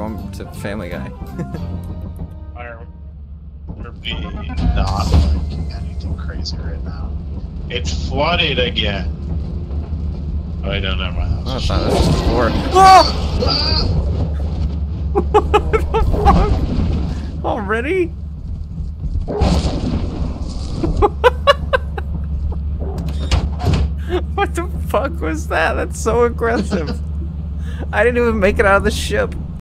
going to Family Guy. Why are we not like anything crazy right now? It's flooded again. Oh, I don't have my house. Oh, I not. that was before. floor. Ah! What the fuck? Already? what the fuck was that? That's so aggressive. I didn't even make it out of the ship.